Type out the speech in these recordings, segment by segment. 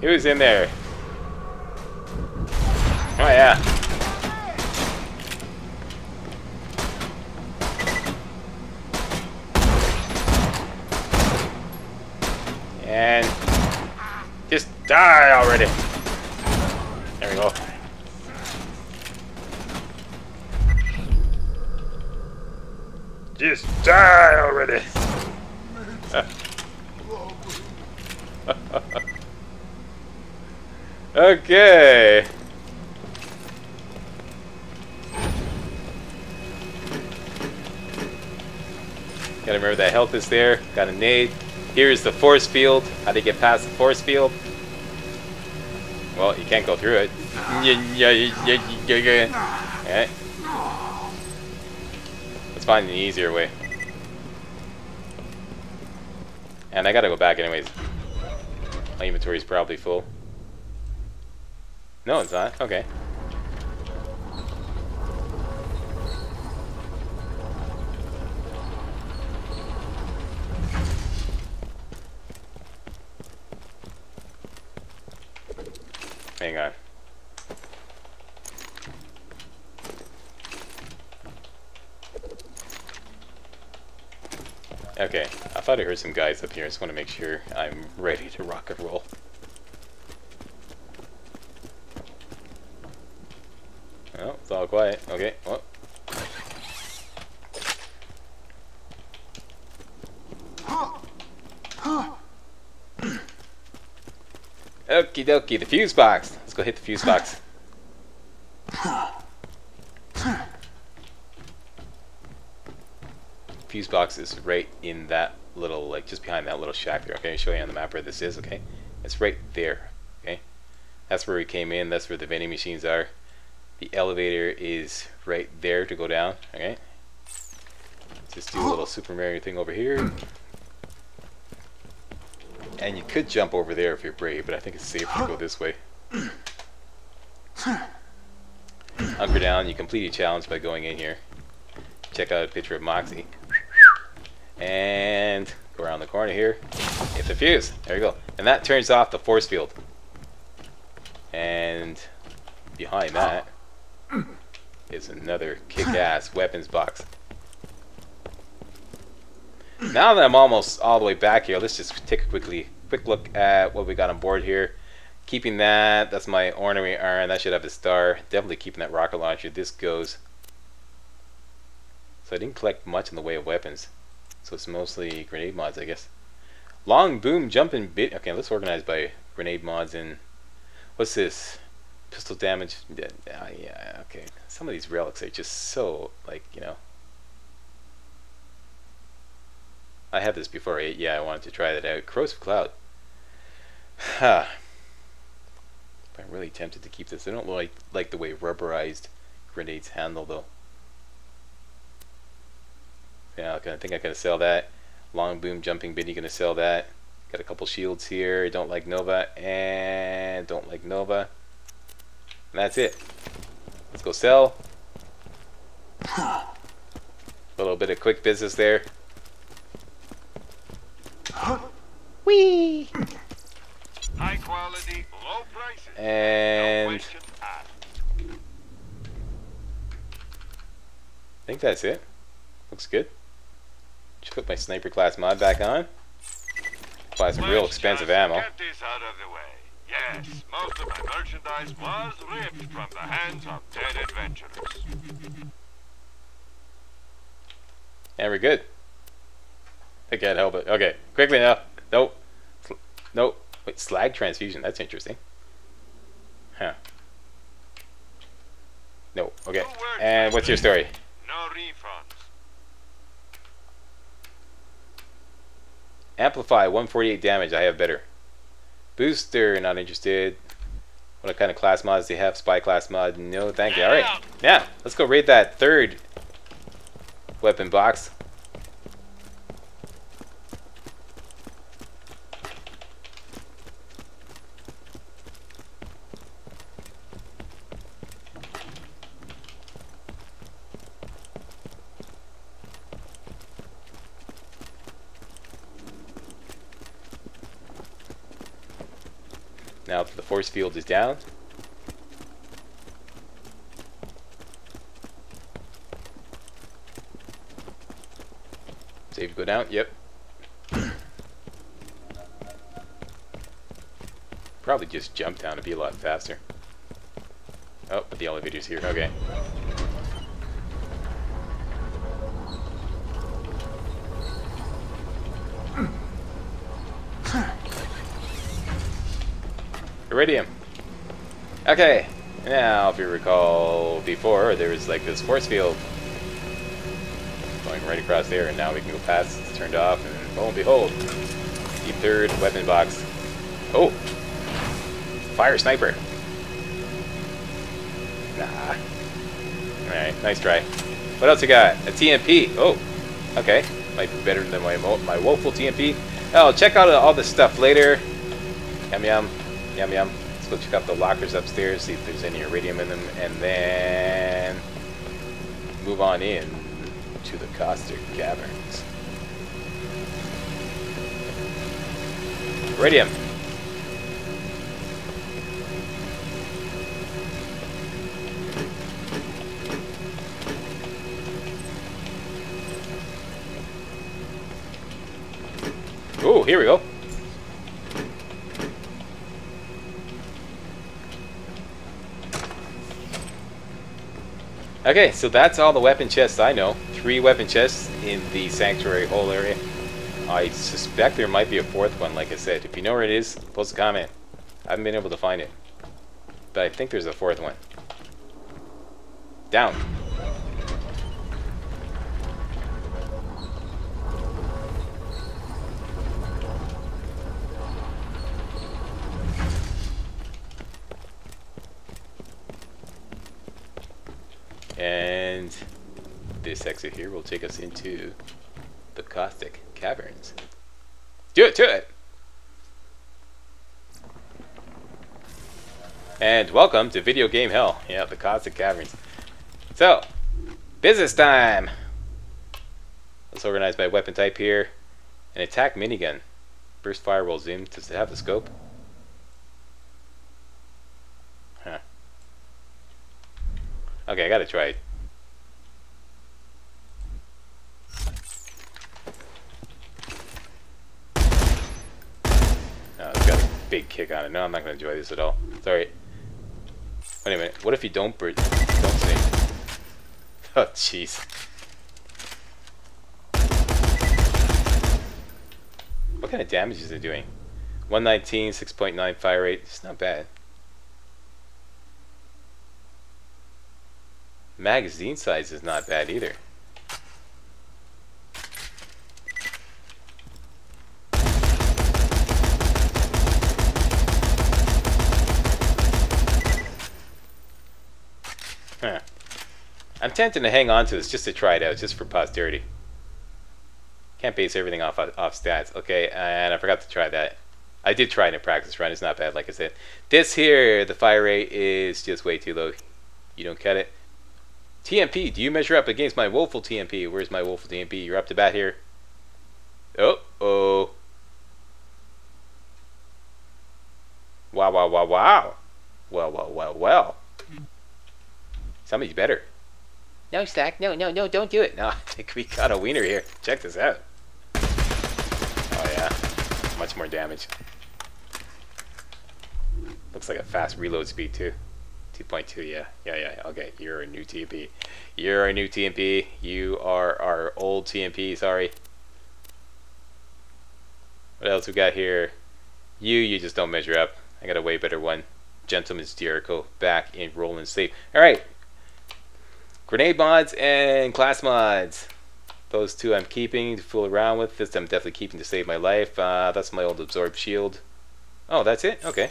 Who's in there? Oh yeah. And just die already. There we go. Just die already. okay. Gotta remember that health is there. Got a nade. Here's the force field. How you get past the force field? Well, you can't go through it. Okay. Let's find an easier way. And I gotta go back anyways. My inventory's probably full. No, it's not. Okay. Hang on. Okay, I thought I heard some guys up here. I just want to make sure I'm ready to rock and roll. Oh, it's all quiet. Okay, well. Okie dokie, the fuse box. Let's go hit the fuse box. Fuse box is right in that little, like, just behind that little shack there. Okay, I'll show you on the map where this is, okay? It's right there, okay? That's where we came in. That's where the vending machines are. The elevator is right there to go down, okay? Just do a little Super Mario thing over here. And you could jump over there if you're brave, but I think it's safer to go this way. Hunker down, you complete your challenge by going in here. Check out a picture of Moxie. And go around the corner here. Hit the fuse. There you go. And that turns off the force field. And behind that is another kick-ass weapons box. Now that I'm almost all the way back here, let's just take a quickly quick look at what we got on board here. Keeping that, that's my ornery iron, that should have a star. Definitely keeping that rocket launcher. This goes. So I didn't collect much in the way of weapons. So it's mostly grenade mods, I guess. Long boom jumping bit. Okay, let's organize by grenade mods and what's this? Pistol damage. Yeah, yeah, okay. Some of these relics are just so like you know. I had this before. Yeah, I wanted to try that out. Corrosive Cloud. Huh. I'm really tempted to keep this. I don't like like the way rubberized grenades handle though. Yeah, I think I'm gonna sell that. Long boom jumping biddy gonna sell that. Got a couple shields here. Don't like Nova and don't like Nova. And that's it. Let's go sell. A little bit of quick business there. Whee! High quality, low prices. And. I think that's it. Looks good. Should put my sniper class mod back on. Buy some real Let's expensive just ammo. Yes, most of my merchandise was ripped from the hands of dead adventurers. And we're good. I can't help it. Okay, quickly now. Nope. Nope. Wait, slag transfusion. That's interesting. Huh. No. Okay. And what's your story? No refunds. Amplify 148 damage. I have better. Booster. Not interested. What kind of class mods do you have? Spy class mod. No, thank you. All right. Yeah. Let's go raid that third weapon box. Force field is down. Save to go down. Yep. Probably just jump down to be a lot faster. Oh, but the elevator's here. Okay. Eridium. Okay. Now, if you recall before, there was like this force field going right across there, and now we can go past. It's turned off, and lo and behold, the third weapon box. Oh! Fire sniper. Nah. Alright, nice try. What else you got? A TMP. Oh, okay. Might be better than my, my woeful TMP. Oh, check out all this stuff later. Yum yum. Yum yum. Let's go check out the lockers upstairs, see if there's any eridium in them, and then move on in to the caustic caverns. Eridium. Oh, here we go. Okay, so that's all the weapon chests I know. Three weapon chests in the Sanctuary Hole area. I suspect there might be a fourth one, like I said. If you know where it is, post a comment. I haven't been able to find it. But I think there's a fourth one. Down. This exit here will take us into the Caustic Caverns. Do it, do it! And welcome to Video Game Hell. Yeah, the Caustic Caverns. So, business time! Let's organize my weapon type here. An attack minigun. Burst firewall zoom. Does it have the scope? Huh. Okay, I gotta try it. Oh, it's got a big kick on it. No, I'm not gonna enjoy this at all. Sorry. Wait a minute. What if you don't don't sing? Oh, jeez. What kind of damage is it doing? 119, 6.9 fire rate. It's not bad. Magazine size is not bad either. Huh. I'm tempted to hang on to this just to try it out, just for posterity. Can't base everything off off stats. Okay, and I forgot to try that. I did try it in a practice run. It's not bad, like I said. This here, the fire rate is just way too low. You don't cut it. TMP, do you measure up against my woeful TMP? Where's my woeful TMP? You're up to bat here. Oh, oh. Wow, wow, wow, wow. Well, well, well, well. Somebody's better. No, Stack. No, no, no, don't do it. No, I think we got a wiener here. Check this out. Oh, yeah. Much more damage. Looks like a fast reload speed, too. 2.2, yeah. Yeah, yeah, okay. You're a new TMP. You're a new TMP. You are our old TMP, sorry. What else we got here? You, you just don't measure up. I got a way better one. Gentleman's Jericho back in rolling safe. Alright. Grenade mods and class mods. Those two I'm keeping to fool around with. This I'm definitely keeping to save my life. Uh, that's my old absorb shield. Oh, that's it? Okay.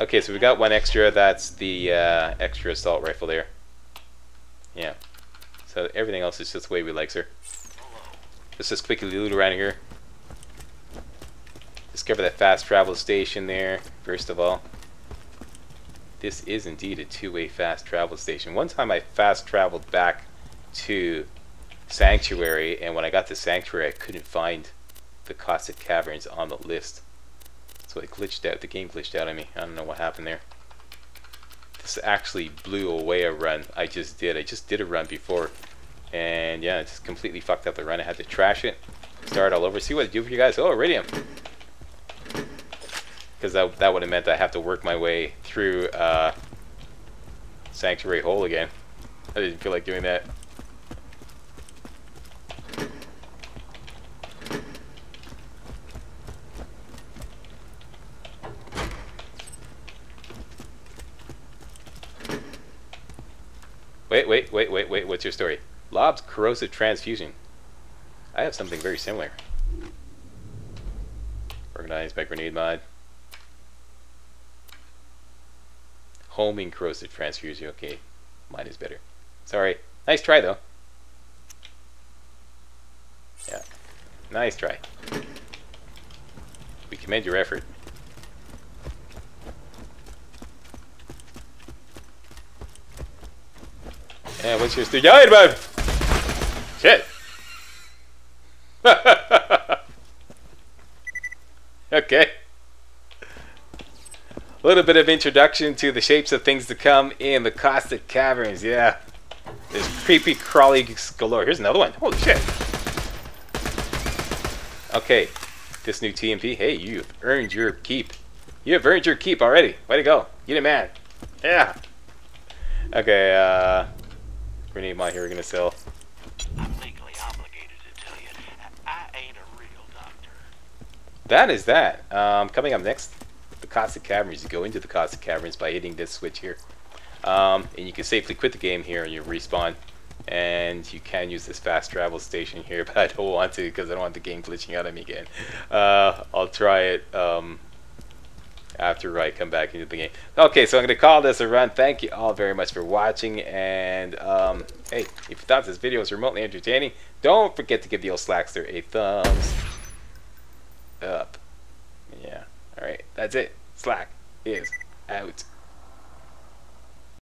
Okay, so we got one extra. That's the uh, extra assault rifle there. Yeah. So everything else is just the way we like, sir. Let's just quickly loot around here. Discover that fast travel station there, first of all. This is indeed a two-way fast travel station. One time I fast traveled back to Sanctuary, and when I got to Sanctuary, I couldn't find the Caustic Caverns on the list. So it glitched out. The game glitched out on me. I don't know what happened there. This actually blew away a run I just did. I just did a run before. And yeah, it just completely fucked up the run. I had to trash it. Start all over. See what I do for you guys. Oh, Eridium. Because that, that would have meant I have to work my way through uh, Sanctuary Hole again. I didn't feel like doing that. Wait, wait, wait, wait, wait. What's your story? Lob's corrosive transfusion. I have something very similar. Organized by grenade mod. Homing corrosive transfusion. Okay, mine is better. Sorry. Nice try though. Yeah. Nice try. We commend your effort. Yeah, what's your story? Died, man! Shit! okay. A little bit of introduction to the shapes of things to come in the Caustic Caverns, yeah. There's creepy crawly galore. Here's another one. Holy shit. Okay, this new TMP. Hey, you've earned your keep. You have earned your keep already. Way to go. You the man. Yeah. Okay, uh... Grenade mod here we're gonna sell. I'm legally obligated to tell you, I ain't a real doctor. That is that. Um, coming up next, Caustic Caverns. You go into the Caustic Caverns by hitting this switch here. Um, and you can safely quit the game here and you respawn. And you can use this fast travel station here, but I don't want to because I don't want the game glitching out on me again. Uh, I'll try it um, after I come back into the game. Okay, so I'm going to call this a run. Thank you all very much for watching. And um, hey, if you thought this video was remotely entertaining, don't forget to give the old Slackster a thumbs up. Yeah. All right. That's it. Slack is out.